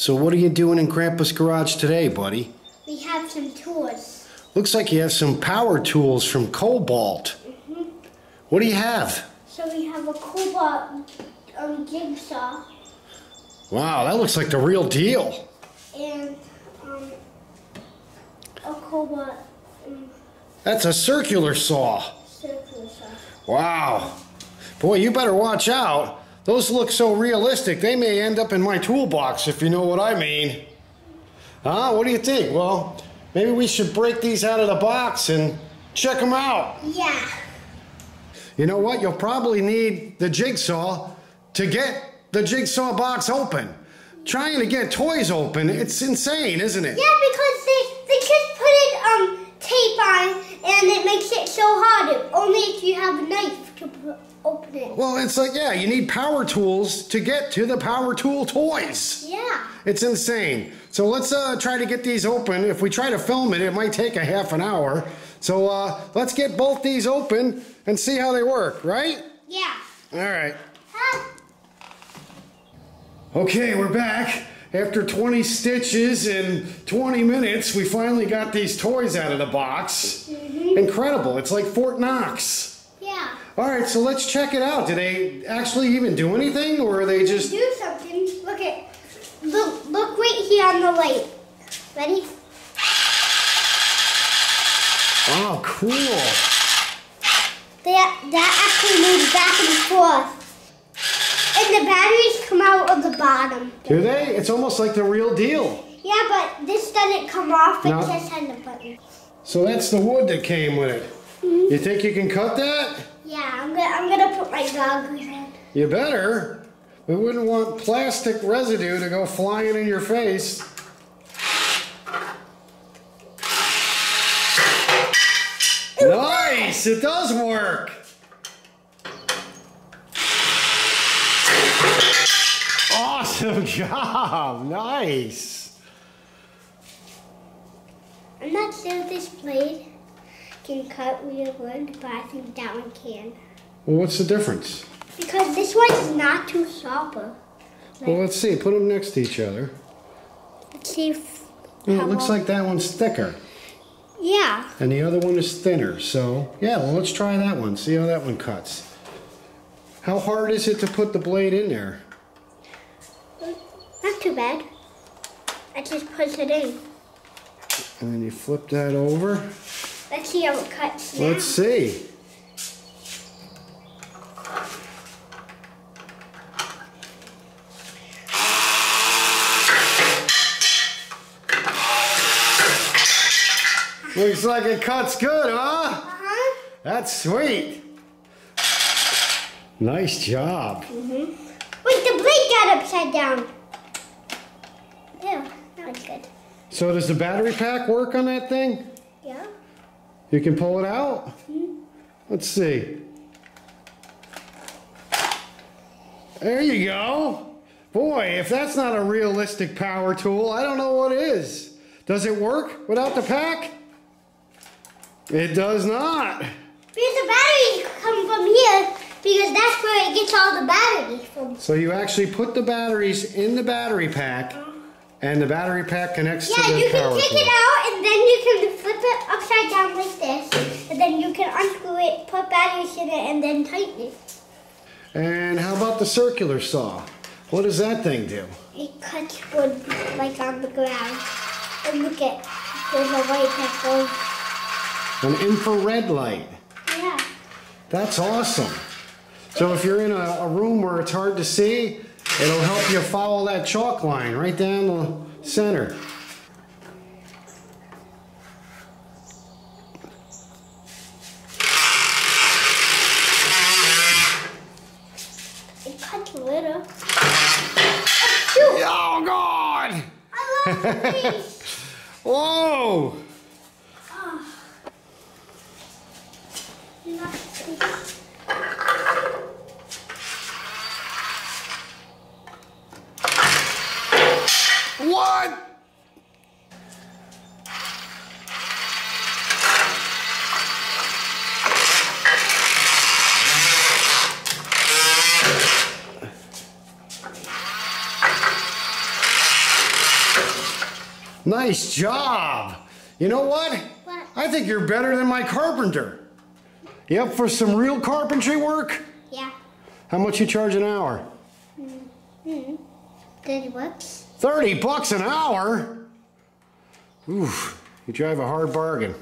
So what are you doing in Grandpa's garage today, buddy? We have some tools. Looks like you have some power tools from Kobalt. Mm-hmm. What do you have? So we have a Kobalt um, jigsaw Wow, that looks like the real deal. and um, a Kobalt um, That's a circular saw. circular saw. Wow. Boy, you better watch out. Those look so realistic, they may end up in my toolbox, if you know what I mean. Huh? What do you think? Well, maybe we should break these out of the box and check them out. Yeah. You know what? You'll probably need the jigsaw to get the jigsaw box open. Trying to get toys open, it's insane, isn't it? Yeah, because they, they just put it um tape on and it makes it so hard. Only if you have a knife to put, open it. Well, it's like, yeah, you need power tools to get to the power tool toys. Yeah. It's insane. So let's uh, try to get these open. If we try to film it, it might take a half an hour. So uh, let's get both these open and see how they work, right? Yeah. All right. Huh? Okay, we're back. After 20 stitches and 20 minutes, we finally got these toys out of the box. Incredible. It's like Fort Knox. All right, so let's check it out. Do they actually even do anything or are they just... Do something. Look at look look right here on the light. Ready? Oh, cool. That that actually moves back and forth. And the batteries come out of the bottom. Do they? It's almost like the real deal. Yeah, but this doesn't come off. It No. just has a button. So that's the wood that came with it. You think you can cut that? Yeah, I'm gonna I'm gonna put my goggles on. You better. We wouldn't want plastic residue to go flying in your face. Nice! It does work! Awesome job! Nice! I'm not sure if this blade can cut real wood, but I think that one can. Well, what's the difference? Because this one's not too sharper. Well, let's see. Put them next to each other. Let's see if. Well, it looks like that one's thicker. Yeah. And the other one is thinner. So, yeah, well, let's try that one. See how that one cuts. How hard is it to put the blade in there? Not too bad. I just push it in. And then you flip that over. Let's see how it cuts now. Let's see. Looks like it cuts good, huh? Uh-huh. That's sweet. Nice job. Mhm. Wait, the blade got upside down. Yeah, now it's good. So does the battery pack work on that thing? You can pull it out? Mm-hmm. Let's see. There you go. Boy, if that's not a realistic power tool, I don't know what is. Does it work without the pack? It does not. Because the batteries come from here, because that's where it gets all the batteries from. So you actually put the batteries in the battery pack, uh-huh. And the battery pack connects Yeah, to the power Yeah, you can take tool. it out, and then you can flip it upside down like this, and then you can unscrew it, put batteries in it, and then tighten it. And how about the circular saw? What does that thing do? It cuts wood like on the ground. And look at, there's a light that goes. An infrared light. Yeah. That's awesome. So if you're in a, a room where it's hard to see, it'll help you follow that chalk line right down the center. It cuts little. Oh! Oh God! I lost the piece. Whoa! one. Nice job. You know what? what? I think you're better than my carpenter. You up for some real carpentry work? Yeah. How much you charge an hour? Mm -hmm. 30 bucks. 30 bucks an hour? Oof, you drive a hard bargain.